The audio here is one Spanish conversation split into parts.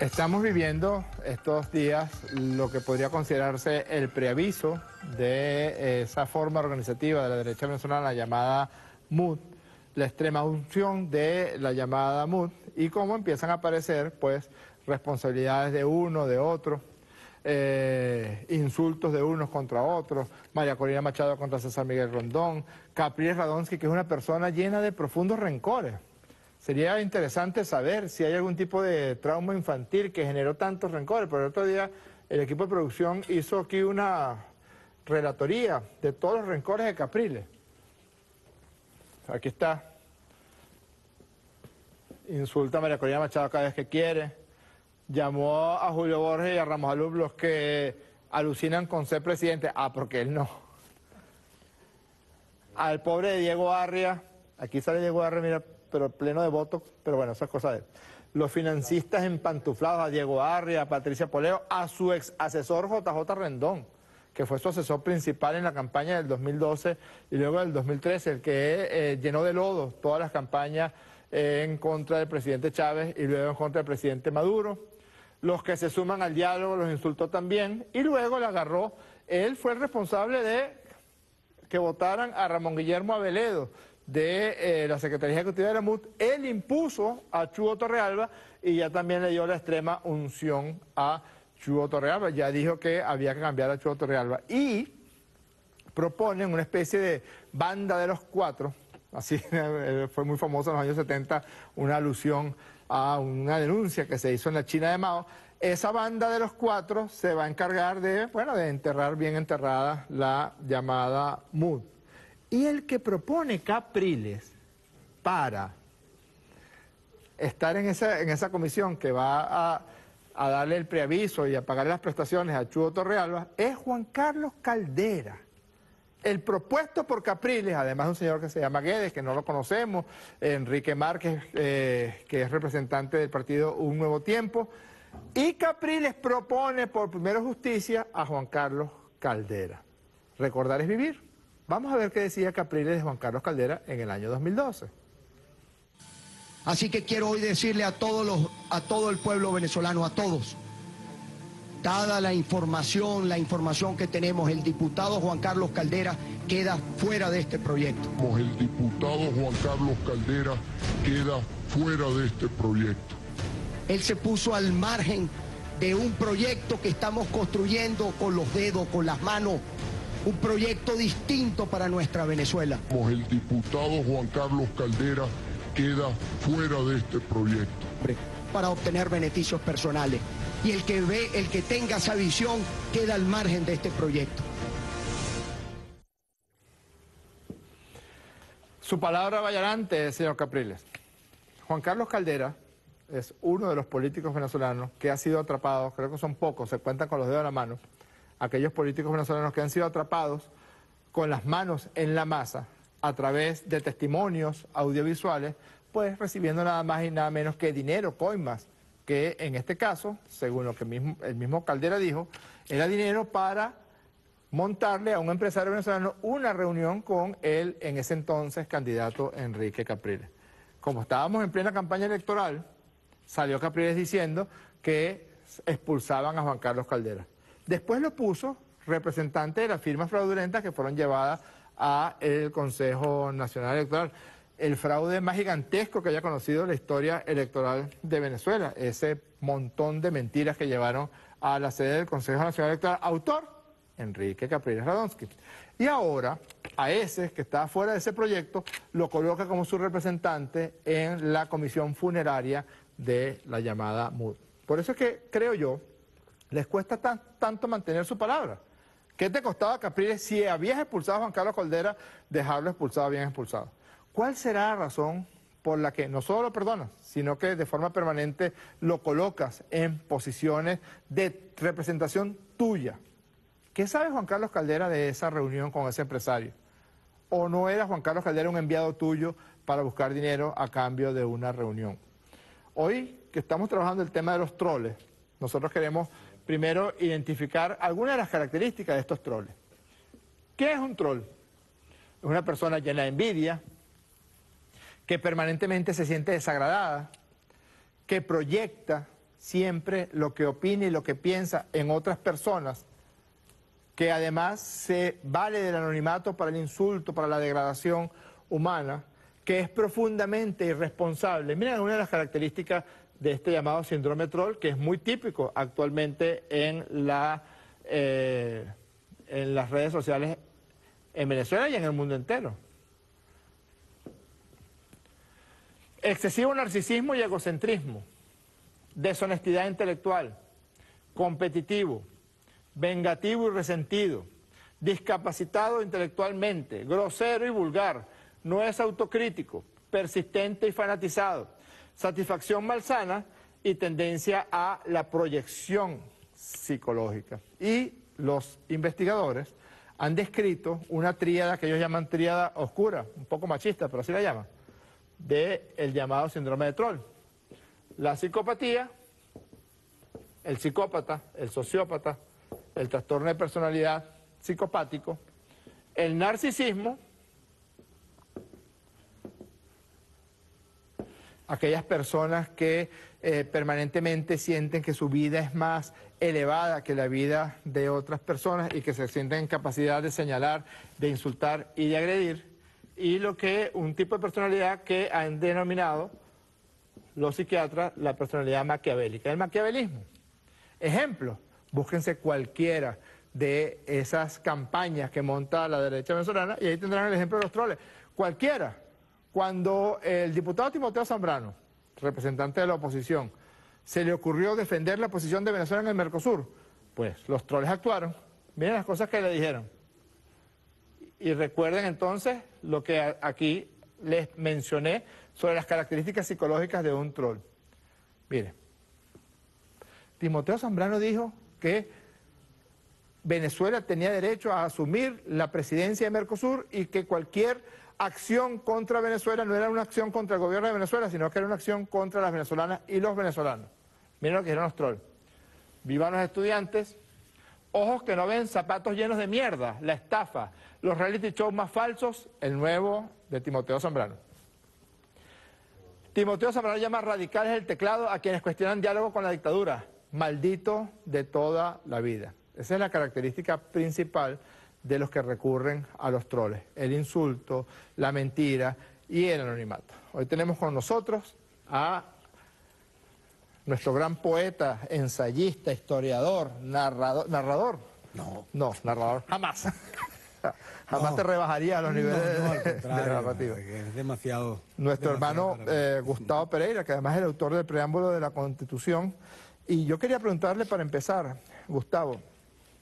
Estamos viviendo estos días lo que podría considerarse el preaviso de esa forma organizativa de la derecha venezolana llamada MUD, la extrema unción de la llamada MUD y cómo empiezan a aparecer pues responsabilidades de uno, de otro, eh, insultos de unos contra otros, María Corina Machado contra César Miguel Rondón, Capriles Radonsky, que es una persona llena de profundos rencores. Sería interesante saber si hay algún tipo de trauma infantil que generó tantos rencores. Pero el otro día el equipo de producción hizo aquí una relatoría de todos los rencores de Capriles. Aquí está. Insulta a María Corina Machado cada vez que quiere. Llamó a Julio Borges y a Ramos Alub los que alucinan con ser presidente. Ah, porque él no. Al pobre Diego Arria. Aquí sale Diego Arria, mira, pero pleno de votos, pero bueno, esas cosas de Los financistas empantuflados, a Diego Arria, a Patricia Poleo, a su ex asesor JJ Rendón, que fue su asesor principal en la campaña del 2012 y luego del 2013, el que eh, llenó de lodo todas las campañas eh, en contra del presidente Chávez y luego en contra del presidente Maduro. Los que se suman al diálogo los insultó también y luego le agarró, él fue el responsable de que votaran a Ramón Guillermo Aveledo, de eh, la Secretaría Ejecutiva de la MUT, él impuso a Chugo Torrealba y ya también le dio la extrema unción a Chugo Torrealba. Ya dijo que había que cambiar a Chugo Torrealba. Y proponen una especie de banda de los cuatro, así fue muy famoso en los años 70, una alusión a una denuncia que se hizo en la China de Mao. Esa banda de los cuatro se va a encargar de, bueno, de enterrar bien enterrada la llamada MUD. Y el que propone Capriles para estar en esa, en esa comisión que va a, darle el preaviso y a pagar las prestaciones a Chudo Torrealba es Juan Carlos Caldera. El propuesto por Capriles, además de un señor que se llama Guedes, que no lo conocemos, Enrique Márquez, eh, que es representante del partido Un Nuevo Tiempo, y Capriles propone por primera justicia a Juan Carlos Caldera. Recordar es vivir. Vamos a ver qué decía Capriles de Juan Carlos Caldera en el año 2012. Así que quiero hoy decirle a todos los, a todo el pueblo venezolano, a todos, dada la información, la información que tenemos, el diputado Juan Carlos Caldera queda fuera de este proyecto. El diputado Juan Carlos Caldera queda fuera de este proyecto. Él se puso al margen de un proyecto que estamos construyendo con los dedos, con las manos, un proyecto distinto para nuestra Venezuela. El diputado Juan Carlos Caldera queda fuera de este proyecto. Para obtener beneficios personales. Y el que ve, el que tenga esa visión, queda al margen de este proyecto. Su palabra vaya adelante, señor Capriles. Juan Carlos Caldera es uno de los políticos venezolanos que ha sido atrapado, creo que son pocos, se cuentan con los dedos de la mano, aquellos políticos venezolanos que han sido atrapados con las manos en la masa a través de testimonios audiovisuales, pues recibiendo nada más y nada menos que dinero, coimas, que en este caso, según lo que el mismo Caldera dijo, era dinero para montarle a un empresario venezolano una reunión con el en ese entonces candidato Enrique Capriles. Como estábamos en plena campaña electoral, salió Capriles diciendo que expulsaban a Juan Carlos Caldera. Después lo puso representante de las firmas fraudulentas que fueron llevadas al Consejo Nacional Electoral. El fraude más gigantesco que haya conocido la historia electoral de Venezuela, ese montón de mentiras que llevaron a la sede del Consejo Nacional Electoral. Autor, Enrique Capriles Radonsky. Y ahora, a ese que está fuera de ese proyecto, lo coloca como su representante en la comisión funeraria de la llamada MUD. Por eso es que creo yo les cuesta tanto mantener su palabra. ¿Qué te costaba, Capriles, si habías expulsado a Juan Carlos Caldera, dejarlo expulsado bien expulsado? ¿Cuál será la razón por la que no solo lo perdonas, sino que de forma permanente lo colocas en posiciones de representación tuya? ¿Qué sabe Juan Carlos Caldera de esa reunión con ese empresario? ¿O no era Juan Carlos Caldera un enviado tuyo para buscar dinero a cambio de una reunión? Hoy que estamos trabajando el tema de los troles, nosotros queremos primero identificar algunas de las características de estos troles. ¿Qué es un troll? Es una persona llena de envidia, que permanentemente se siente desagradada, que proyecta siempre lo que opina y lo que piensa en otras personas, que además se vale del anonimato para el insulto, para la degradación humana, que es profundamente irresponsable. Miren una de las características de este llamado síndrome troll, que es muy típico actualmente en, la, eh, en las redes sociales en Venezuela y en el mundo entero. Excesivo narcisismo y egocentrismo, deshonestidad intelectual, competitivo, vengativo y resentido, discapacitado intelectualmente, grosero y vulgar, no es autocrítico, persistente y fanatizado, satisfacción malsana y tendencia a la proyección psicológica. Y los investigadores han descrito una tríada que ellos llaman tríada oscura, un poco machista, pero así la llaman, del el llamado síndrome de Troll. La psicopatía, el psicópata, el sociópata, el trastorno de personalidad psicopático, el narcisismo, aquellas personas que eh, permanentemente sienten que su vida es más elevada que la vida de otras personas y que se sienten en capacidad de señalar, de insultar y de agredir, y lo que un tipo de personalidad que han denominado los psiquiatras la personalidad maquiavélica, el maquiavelismo. Ejemplo, búsquense cualquiera de esas campañas que monta la derecha venezolana y ahí tendrán el ejemplo de los troles. Cualquiera, cuando el diputado Timoteo Zambrano, representante de la oposición, se le ocurrió defender la posición de Venezuela en el Mercosur, pues los troles actuaron. Miren las cosas que le dijeron. Y recuerden entonces lo que aquí les mencioné sobre las características psicológicas de un troll. Mire, Timoteo Zambrano dijo que Venezuela tenía derecho a asumir la presidencia de Mercosur y que cualquier acción contra Venezuela no era una acción contra el gobierno de Venezuela, sino que era una acción contra las venezolanas y los venezolanos. Miren lo que dijeron los trolls. Vivan los estudiantes, ojos que no ven zapatos llenos de mierda, la estafa, los reality shows más falsos, el nuevo de Timoteo Zambrano. Timoteo Zambrano llama radicales el teclado a quienes cuestionan diálogo con la dictadura. Maldito de toda la vida. Esa es la característica principal de los que recurren a los troles, el insulto, la mentira y el anonimato. Hoy tenemos con nosotros a nuestro gran poeta, ensayista, historiador, narrador, narrador. No. No, narrador, jamás. jamás te rebajaría a los niveles de, narrativo. Es demasiado. Nuestro demasiado hermano eh, Gustavo Pereira, que además es el autor del preámbulo de la Constitución. Y yo quería preguntarle para empezar, Gustavo,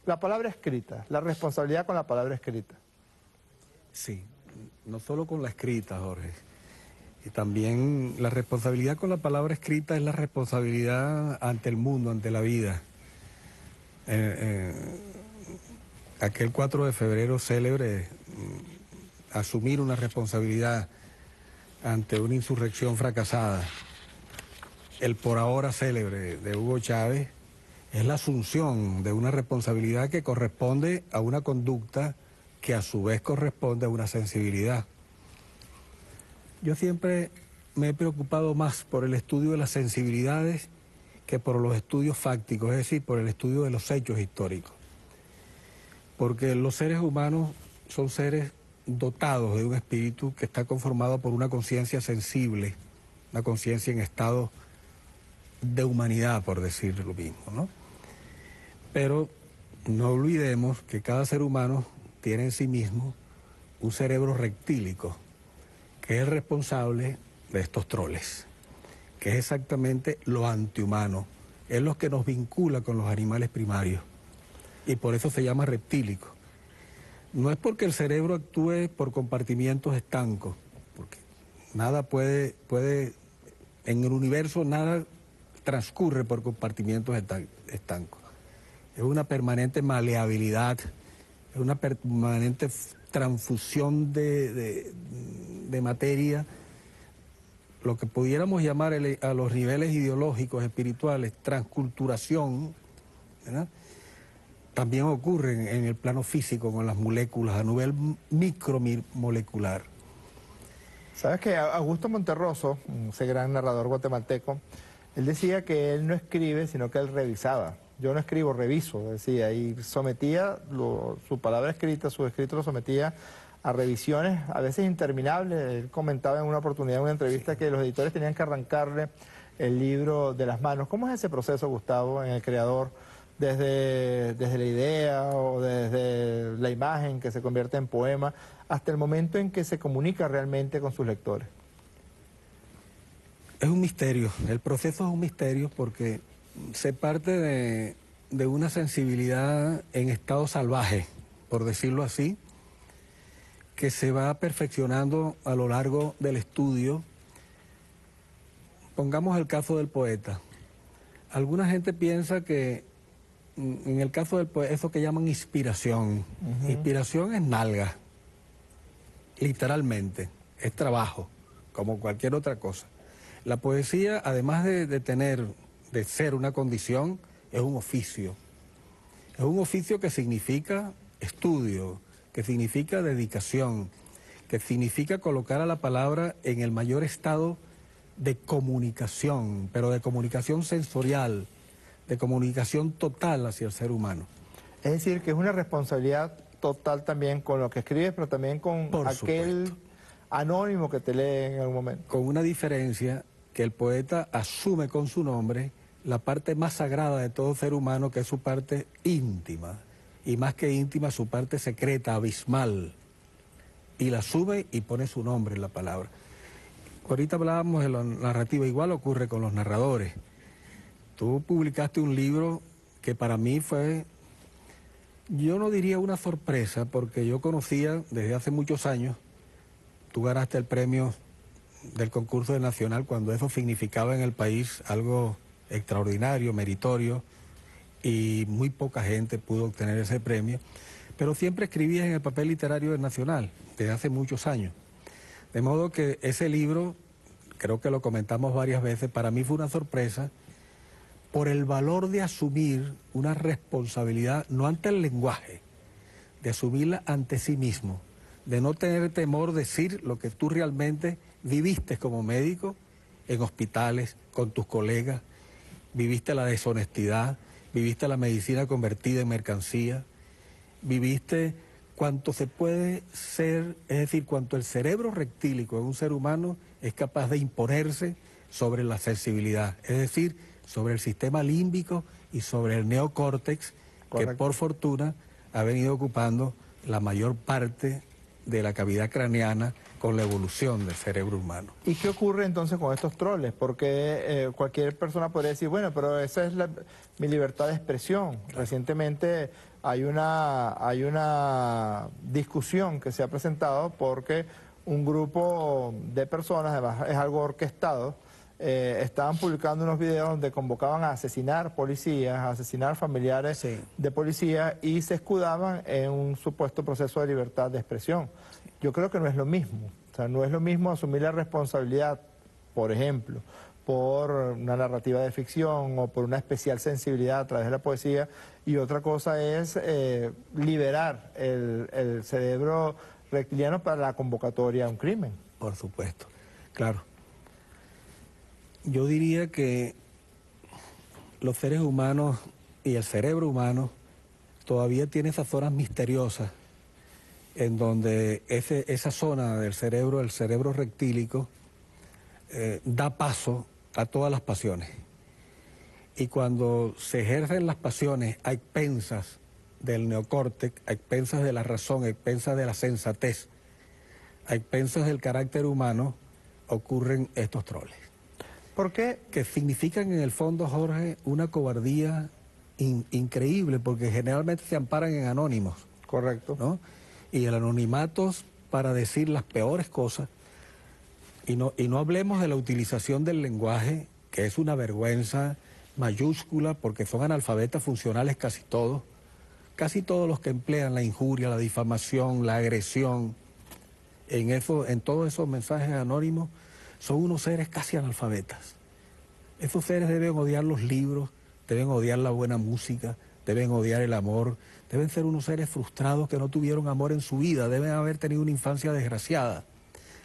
la palabra escrita, la responsabilidad con la palabra escrita. Sí, no solo con la escrita, Jorge. Y también la responsabilidad con la palabra escrita es la responsabilidad ante el mundo, ante la vida. Eh, eh, aquel 4 de febrero célebre, mm, asumir una responsabilidad ante una insurrección fracasada. El por ahora célebre de Hugo Chávez es la asunción de una responsabilidad que corresponde a una conducta que a su vez corresponde a una sensibilidad. Yo siempre me he preocupado más por el estudio de las sensibilidades que por los estudios fácticos, es decir, por el estudio de los hechos históricos. Porque los seres humanos son seres dotados de un espíritu que está conformado por una conciencia sensible, una conciencia en estado de humanidad, por decir lo mismo, ¿no? Pero no olvidemos que cada ser humano tiene en sí mismo un cerebro rectílico, que es responsable de estos troles, que es exactamente lo antihumano, es lo que nos vincula con los animales primarios, y por eso se llama reptílico. No es porque el cerebro actúe por compartimientos estancos, porque nada puede, puede, en el universo nada transcurre por compartimientos estancos es una permanente maleabilidad, es una permanente transfusión de, materia, lo que pudiéramos llamar a los niveles ideológicos, espirituales, transculturación, también ocurre en, el plano físico con las moléculas a nivel micromolecular. Sabes que Augusto Monterroso, ese gran narrador guatemalteco, Él decía que él no escribe, sino que él revisaba. Yo no escribo, reviso, decía, y sometía su palabra escrita, su escrito lo sometía a revisiones a veces interminables. Él comentaba en una oportunidad, en una entrevista, que los editores tenían que arrancarle el libro de las manos. ¿Cómo es ese proceso, Gustavo, en el creador? Desde, desde la idea o desde la imagen que se convierte en poema hasta el momento en que se comunica realmente con sus lectores. Es un misterio, el proceso es un misterio porque se parte de, de una sensibilidad en estado salvaje, por decirlo así, que se va perfeccionando a lo largo del estudio. Pongamos el caso del poeta. Alguna gente piensa que mm, en el caso del poeta, eso que llaman inspiración. Inspiración es nalga, literalmente, es trabajo, como cualquier otra cosa. La poesía, además de, de tener, de ser una condición, es un oficio. Es un oficio que significa estudio, que significa dedicación, que significa colocar a la palabra en el mayor estado de comunicación, pero de comunicación sensorial, de comunicación total hacia el ser humano. Es decir, que es una responsabilidad total también con lo que escribes, pero también con aquel anónimo que te lee en algún momento. Con una diferencia que el poeta asume con su nombre la parte más sagrada de todo ser humano, que es su parte íntima y más que íntima, su parte secreta, abismal. Y la sube y pone su nombre en la palabra. Ahorita hablábamos de la narrativa, igual ocurre con los narradores. Tú publicaste un libro que para mí fue, yo no diría una sorpresa, porque yo conocía desde hace muchos años, tú ganaste el premio del concurso de Nacional cuando eso significaba en el país algo extraordinario, meritorio y muy poca gente pudo obtener ese premio, pero siempre escribía en el papel literario del Nacional, desde hace muchos años. De modo que ese libro, creo que lo comentamos varias veces, para mí fue una sorpresa por el valor de asumir una responsabilidad, no ante el lenguaje, de asumirla ante sí mismo, de no tener temor de decir lo que tú realmente viviste como médico en hospitales, con tus colegas, viviste la deshonestidad, viviste la medicina convertida en mercancía, viviste cuanto se puede ser, es decir, cuanto el cerebro rectílico de un ser humano es capaz de imponerse sobre la sensibilidad, es decir, sobre el sistema límbico y sobre el neocórtex, que por fortuna ha venido ocupando la mayor parte de la cavidad craneana con la evolución del cerebro humano. ¿Y qué ocurre entonces con estos troles? Porque eh, cualquier persona podría decir, bueno, pero esa es mi libertad de expresión. Recientemente hay una, hay una discusión que se ha presentado porque un grupo de personas, además es algo orquestado, eh, estaban publicando unos videos donde convocaban a asesinar policías, a asesinar familiares de policías y se escudaban en un supuesto proceso de libertad de expresión. Yo creo que no es lo mismo. O sea, no es lo mismo asumir la responsabilidad, por ejemplo, por una narrativa de ficción o por una especial sensibilidad a través de la poesía, y otra cosa es eh, liberar el, el cerebro reptiliano para la convocatoria a un crimen. Por supuesto, claro. Yo diría que los seres humanos y el cerebro humano todavía tiene esas zonas misteriosas en donde ese, esa zona del cerebro, el cerebro rectílico, eh, da paso a todas las pasiones. Y cuando se ejercen las pasiones hay pensas del neocórtex, hay pensas de la razón, hay pensas de la sensatez, hay pensas del carácter humano, ocurren estos troles. ¿Por qué? Que significan en el fondo, Jorge, una cobardía increíble, porque generalmente se amparan en anónimos. Correcto. ¿no? Y el anonimato para decir las peores cosas. Y no, y no hablemos de la utilización del lenguaje, que es una vergüenza mayúscula, porque son analfabetas funcionales casi todos. Casi todos los que emplean la injuria, la difamación, la agresión, en, eso, en todos esos mensajes anónimos, son unos seres casi analfabetas. Esos seres deben odiar los libros, deben odiar la buena música, deben odiar el amor, Deben ser unos seres frustrados que no tuvieron amor en su vida, deben haber tenido una infancia desgraciada.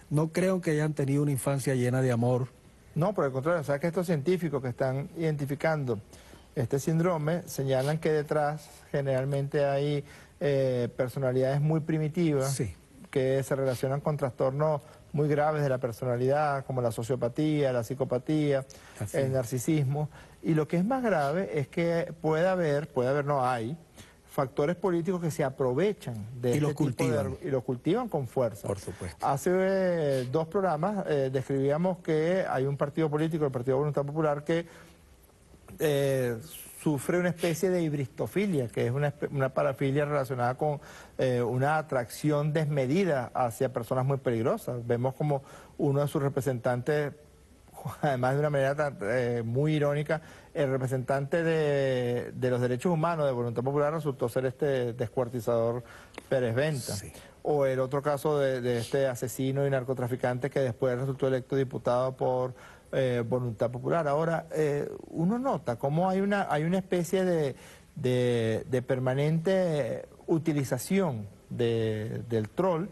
No creo que hayan tenido una infancia llena de amor, No, por el contrario, sabes que estos científicos que están identificando este síndrome señalan que detrás generalmente hay eh, personalidades muy primitivas que se relacionan con trastornos muy graves de la personalidad, como la sociopatía, la psicopatía, el narcisismo. Y lo que es más grave es que puede haber, puede haber, no hay, factores políticos que se aprovechan de y este lo cultivan. y lo cultivan con fuerza. Por supuesto. Hace eh, dos programas eh, describíamos que hay un partido político, el Partido Voluntad Popular, que eh, sufre una especie de hibristofilia, que es una, una parafilia relacionada con una atracción desmedida hacia personas muy peligrosas. Vemos como uno de sus representantes además de una manera eh, muy irónica, el representante de, los derechos humanos de Voluntad Popular resultó ser este descuartizador Pérez Venta. O el otro caso de, este asesino y narcotraficante que después resultó electo diputado por eh, Voluntad Popular. Ahora, eh, uno nota cómo hay una, hay una especie de, de permanente utilización del troll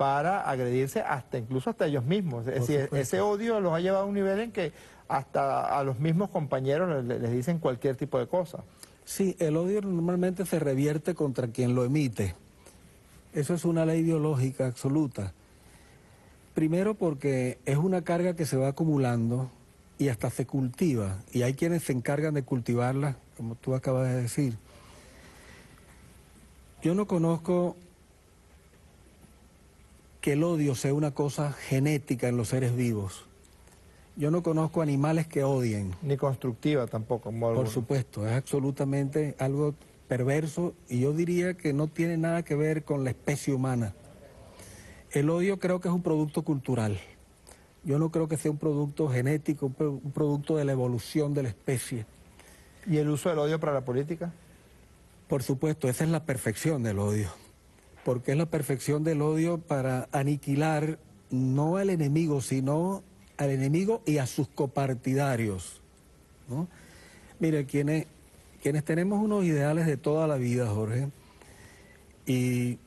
para agredirse hasta incluso hasta ellos mismos. Es decir, ese odio los ha llevado a un nivel en que hasta a los mismos compañeros les, dicen cualquier tipo de cosa. Sí, el odio normalmente se revierte contra quien lo emite. Eso es una ley biológica absoluta. Primero porque es una carga que se va acumulando y hasta se cultiva. Y hay quienes se encargan de cultivarla, como tú acabas de decir. Yo no conozco que el odio sea una cosa genética en los seres vivos. Yo no conozco animales que odien. Ni constructiva tampoco. Por supuesto, es absolutamente algo perverso y yo diría que no tiene nada que ver con la especie humana. El odio creo que es un producto cultural. Yo no creo que sea un producto genético, un producto de la evolución de la especie. ¿Y el uso del odio para la política? Por supuesto, esa es la perfección del odio porque es la perfección del odio para aniquilar no al enemigo, sino al enemigo y a sus copartidarios. Mire, quienes, quienes tenemos unos ideales de toda la vida, Jorge, y,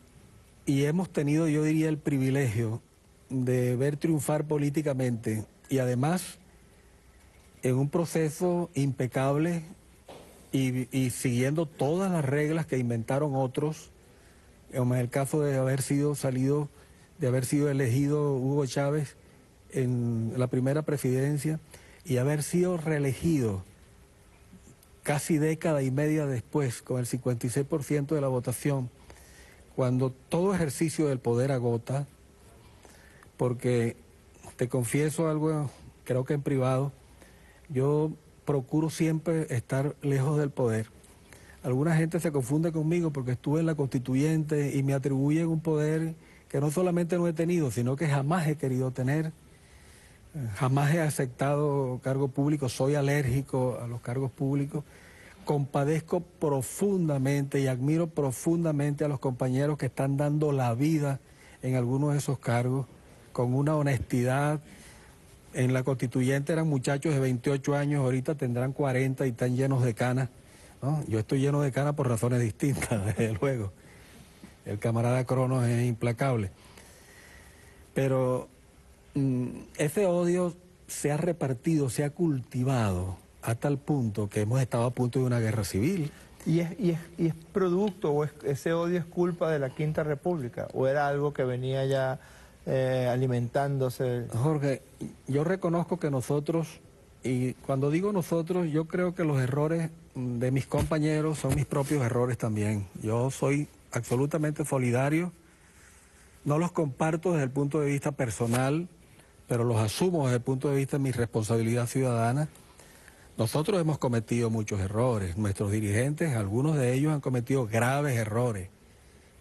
y hemos tenido, yo diría, el privilegio de ver triunfar políticamente y además en un proceso impecable y siguiendo todas las reglas que inventaron otros, en el caso de haber sido salido, de haber sido elegido Hugo Chávez en la primera presidencia y haber sido reelegido casi década y media después, con el 56% de la votación, cuando todo ejercicio del poder agota, porque te confieso algo, creo que en privado, yo procuro siempre estar lejos del poder Alguna gente se confunde conmigo porque estuve en la constituyente y me atribuyen un poder que no solamente no he tenido, sino que jamás he querido tener. Jamás he aceptado cargo público, soy alérgico a los cargos públicos. Compadezco profundamente y admiro profundamente a los compañeros que están dando la vida en algunos de esos cargos con una honestidad. En la constituyente eran muchachos de 28 años, ahorita tendrán 40 y están llenos de canas. Yo estoy lleno de canas por razones distintas, desde luego. El camarada Cronos es implacable. Pero mm, ese odio se ha repartido, se ha cultivado a tal punto que hemos estado a punto de una guerra civil. ¿Y es, y es, producto o ese odio es culpa de la Quinta República? ¿O era algo que venía ya eh, alimentándose? Jorge, yo reconozco que nosotros, y cuando digo nosotros, yo creo que los errores de mis compañeros son mis propios errores también. Yo soy absolutamente solidario, no los comparto desde el punto de vista personal, pero los asumo desde el punto de vista de mi responsabilidad ciudadana. Nosotros hemos cometido muchos errores, nuestros dirigentes, algunos de ellos han cometido graves errores,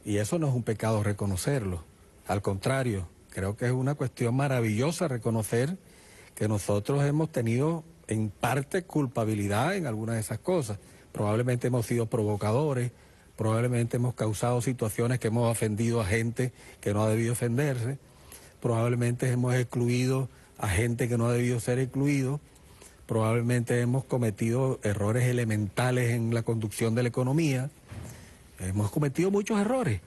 y eso no es un pecado reconocerlo, al contrario, creo que es una cuestión maravillosa reconocer que nosotros hemos tenido en parte culpabilidad en algunas de esas cosas. Probablemente hemos sido provocadores, probablemente hemos causado situaciones que hemos ofendido a gente que no ha debido ofenderse, probablemente hemos excluido a gente que no ha debido ser excluido, probablemente hemos cometido errores elementales en la conducción de la economía, hemos cometido muchos errores,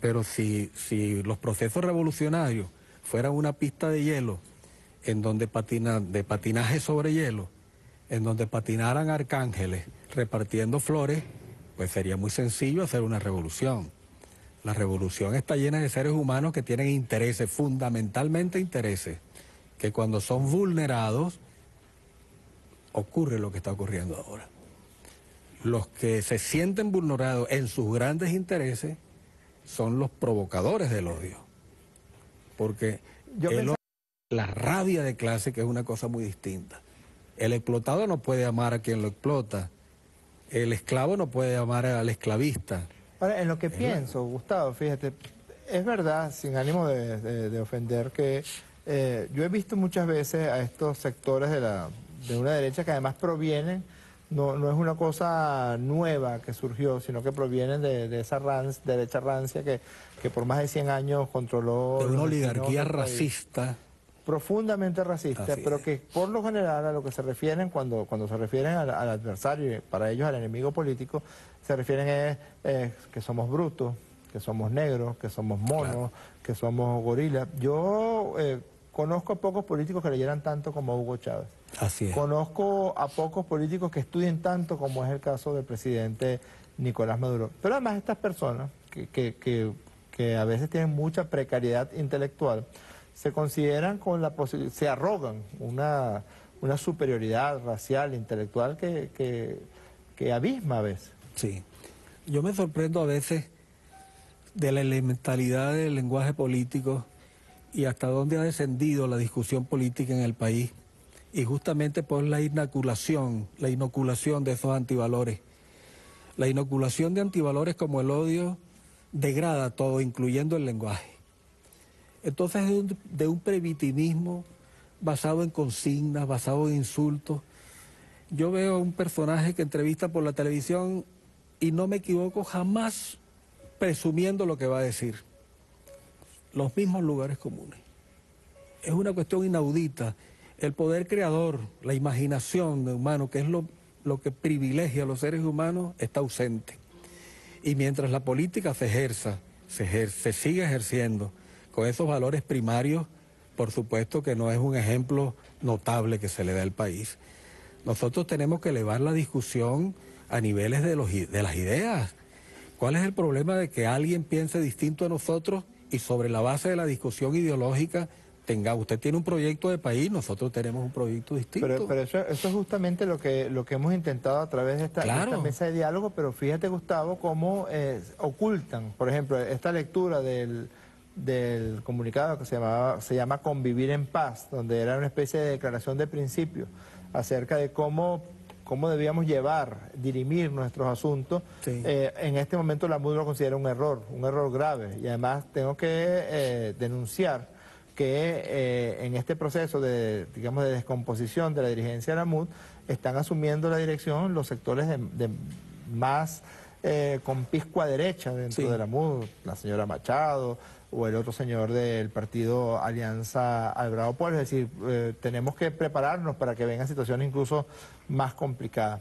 pero si, si los procesos revolucionarios fueran una pista de hielo en donde patina, de patinaje sobre hielo, en donde patinaran arcángeles repartiendo flores, pues sería muy sencillo hacer una revolución. La revolución está llena de seres humanos que tienen intereses, fundamentalmente intereses, que cuando son vulnerados ocurre lo que está ocurriendo ahora. Los que se sienten vulnerados en sus grandes intereses son los provocadores del odio. Porque la rabia de clase, que es una cosa muy distinta. El explotado no puede amar a quien lo explota. El esclavo no puede amar al esclavista. Ahora, en lo que pienso, Gustavo, fíjate, es verdad, sin ánimo de, ofender, que eh, yo he visto muchas veces a estos sectores de, la, de una derecha que además provienen, no, no es una cosa nueva que surgió, sino que provienen de, esa derecha rancia que, que por más de 100 años controló... De una oligarquía racista profundamente racista, pero que por lo general a lo que se refieren cuando, cuando se refieren al, adversario, para ellos al enemigo político, se refieren es, que somos brutos, que somos negros, que somos monos, que somos gorilas. Yo eh, conozco a pocos políticos que leyeran tanto como Hugo Chávez. Así es. Conozco a pocos políticos que estudien tanto como es el caso del presidente Nicolás Maduro. Pero además estas personas que, que, que a veces tienen mucha precariedad intelectual, se consideran con la posibilidad, se arrogan una, superioridad racial, intelectual que, que, abisma a veces. Sí, yo me sorprendo a veces de la elementalidad del lenguaje político y hasta dónde ha descendido la discusión política en el país y justamente por la inoculación, la inoculación de esos antivalores. La inoculación de antivalores como el odio degrada todo, incluyendo el lenguaje. Entonces es de un, previtivismo basado en consignas, basado en insultos. Yo veo a un personaje que entrevista por la televisión y no me equivoco jamás presumiendo lo que va a decir. Los mismos lugares comunes. Es una cuestión inaudita. El poder creador, la imaginación de humano, que es lo, lo que privilegia a los seres humanos, está ausente. Y mientras la política se ejerza, se, se sigue ejerciendo, con esos valores primarios, por supuesto que no es un ejemplo notable que se le da al país. Nosotros tenemos que elevar la discusión a niveles de, los, de las ideas. ¿Cuál es el problema de que alguien piense distinto a nosotros y sobre la base de la discusión ideológica tenga, usted tiene un proyecto de país, nosotros tenemos un proyecto distinto. Pero, eso, es justamente lo que, lo que hemos intentado a través de esta, mesa de diálogo, pero fíjate Gustavo cómo eh, ocultan, por ejemplo, esta lectura del del comunicado que se, llamaba, se llama Convivir en Paz, donde era una especie de declaración de principio acerca de cómo, cómo debíamos llevar, dirimir nuestros asuntos. Eh, en este momento la MUD lo considera un error, un error grave. Y además tengo que eh, denunciar que eh, en este proceso de, digamos, de descomposición de la dirigencia de la MUD están asumiendo la dirección los sectores de, más con pisco a derecha dentro de la MUD, la señora Machado, o el otro señor del partido Alianza Albrado Pueblo. Es decir, eh, tenemos que prepararnos para que vengan situaciones incluso más complicadas.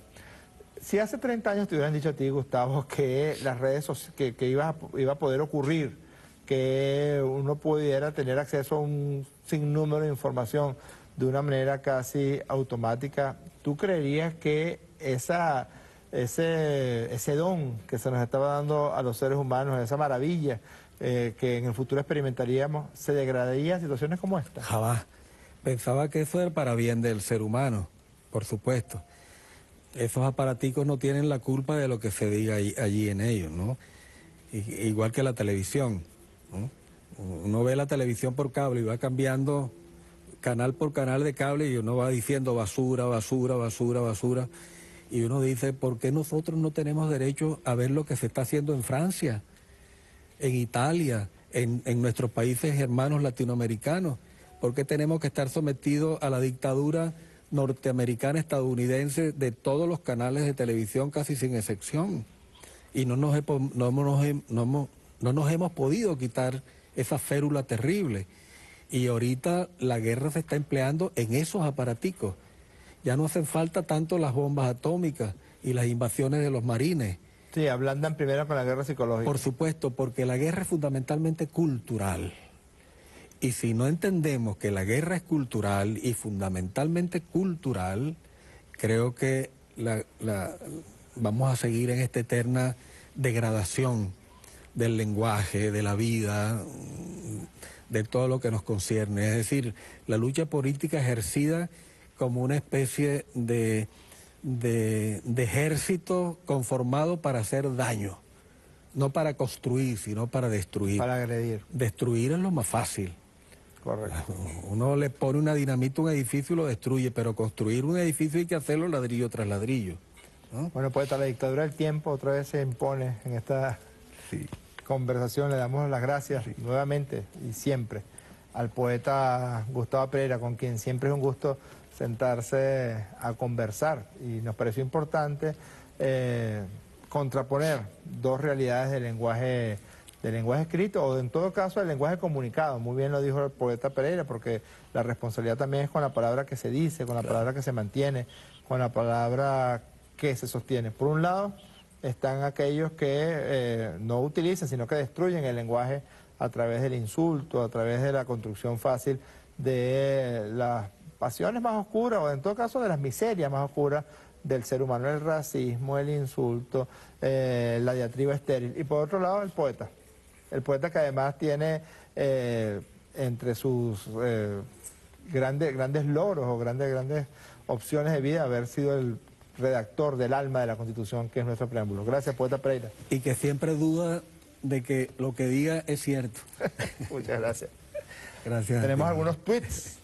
Si hace 30 años te hubieran dicho a ti, Gustavo, que las redes sociales, que, iba, a, iba a poder ocurrir, que uno pudiera tener acceso a un sinnúmero de información de una manera casi automática, ¿tú creerías que esa, ese, ese don que se nos estaba dando a los seres humanos, esa maravilla eh, que en el futuro experimentaríamos, se degradaría situaciones como esta? Jamás. Pensaba que eso era para bien del ser humano, por supuesto. Esos aparaticos no tienen la culpa de lo que se diga allí, en ellos, ¿no? igual que la televisión. Uno ve la televisión por cable y va cambiando canal por canal de cable y uno va diciendo basura, basura, basura, basura. Y uno dice, ¿por qué nosotros no tenemos derecho a ver lo que se está haciendo en Francia? en Italia, en, nuestros países hermanos latinoamericanos? ¿Por qué tenemos que estar sometidos a la dictadura norteamericana, estadounidense, de todos los canales de televisión, casi sin excepción? Y no nos, no, no, no nos hemos podido quitar esa férula terrible. Y ahorita la guerra se está empleando en esos aparaticos. Ya no hacen falta tanto las bombas atómicas y las invasiones de los marines. Sí, ablandan primero con la guerra psicológica. Por supuesto, porque la guerra es fundamentalmente cultural. Y si no entendemos que la guerra es cultural y fundamentalmente cultural, creo que la, la- vamos a seguir en esta eterna degradación del lenguaje, de la vida, de todo lo que nos concierne. Es decir, la lucha política ejercida como una especie de, de, de ejército conformado para hacer daño, no para construir, sino para destruir. Para agredir. Destruir es lo más fácil. Correcto. Uno le pone una dinamita a un edificio y lo destruye, pero construir un edificio hay que hacerlo ladrillo tras ladrillo. ¿no? Bueno, poeta, la dictadura del tiempo otra vez se impone en esta conversación. Le damos las gracias nuevamente y siempre al poeta Gustavo Pereira, con quien siempre es un gusto sentarse a conversar. Y nos pareció importante eh, contraponer dos realidades del lenguaje del lenguaje escrito o en todo caso del lenguaje comunicado. Muy bien lo dijo el poeta Pereira, porque la responsabilidad también es con la palabra que se dice, con la palabra que se mantiene, con la palabra que se sostiene. Por un lado están aquellos que eh, no utilizan, sino que destruyen el lenguaje a través del insulto, a través de la construcción fácil de las pasiones más oscuras o en todo caso de las miserias más oscuras del ser humano, el racismo, el insulto, eh, la diatriba estéril. Y por otro lado, el poeta. El poeta que además tiene eh, entre sus eh, grandes, grandes logros o grandes, grandes opciones de vida haber sido el redactor del alma de la Constitución, que es nuestro preámbulo. Gracias, poeta Pereira. Y que siempre duda de que lo que diga es cierto. Muchas gracias. Gracias. Tenemos algunos tweets